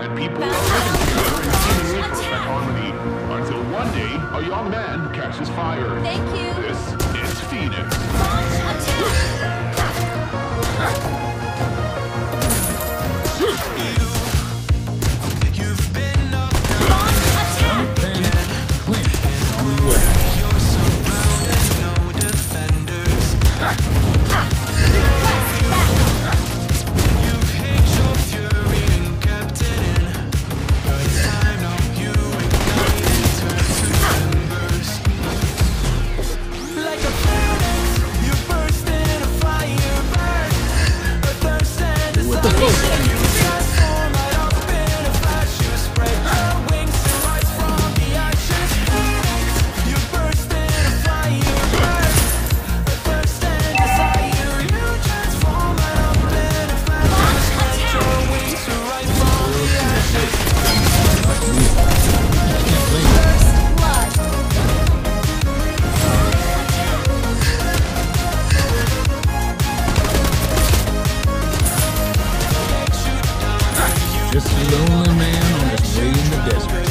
that people are together in seemingly perfect harmony. Until one day, a young man catches fire. Thank you. This is Phoenix. Launch attack. Just a lonely man on his way in the desert.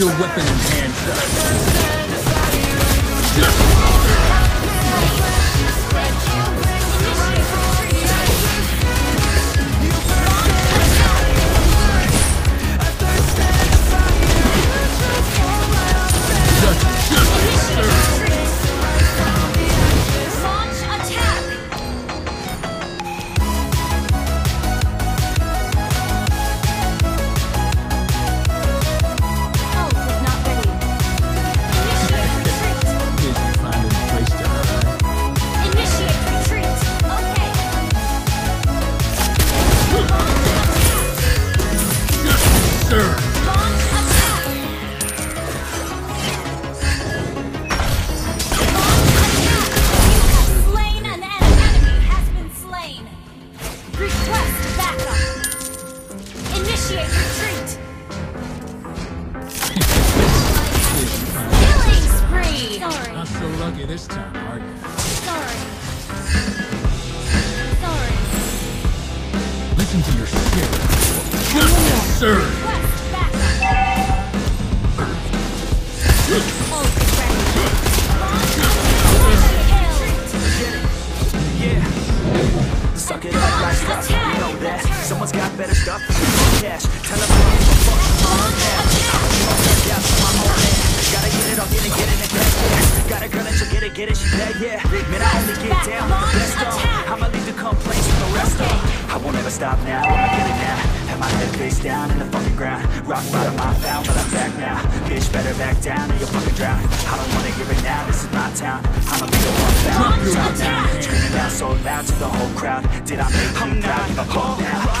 Your weapon and hands Attack. Yeah. Suck it up like stuff, you know that. Someone's got better stuff cash. Tell them I'm. I'm on that, I'm. Gotta get it, it, and get it. Got a girl and she'll get it, get it, she bad, yeah. Man, I only get down with the best of. I'ma leave the complaints to the rest of. I won't ever stop now, I'ma get it now. Have my head face down in the fucking ground. Rock bottom, I found, but I'm back now. Bitch, better back down or you'll fucking drown. I don't wanna hear it now, this is my town. I'ma be the one found. Top down, screaming out so loud to the whole crowd. Did I make a I'm you proud? Give a fuck now.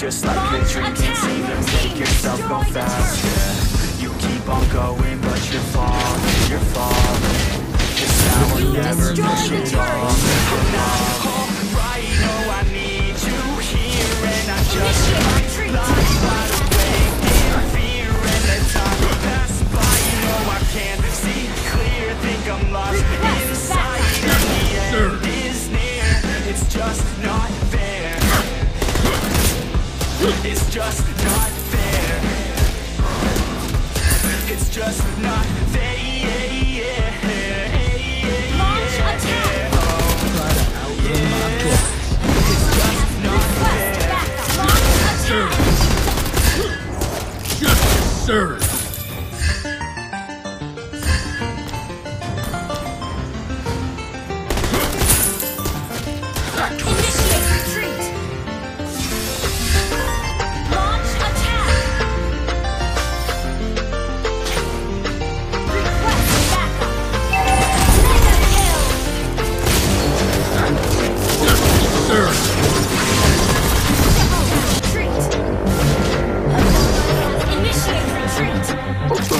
just like Launch, a dream attack, Seem to make yourself go faster You keep on going but you're falling, you're falling. This hour never long Right, oh I need you here and I just sir. Otro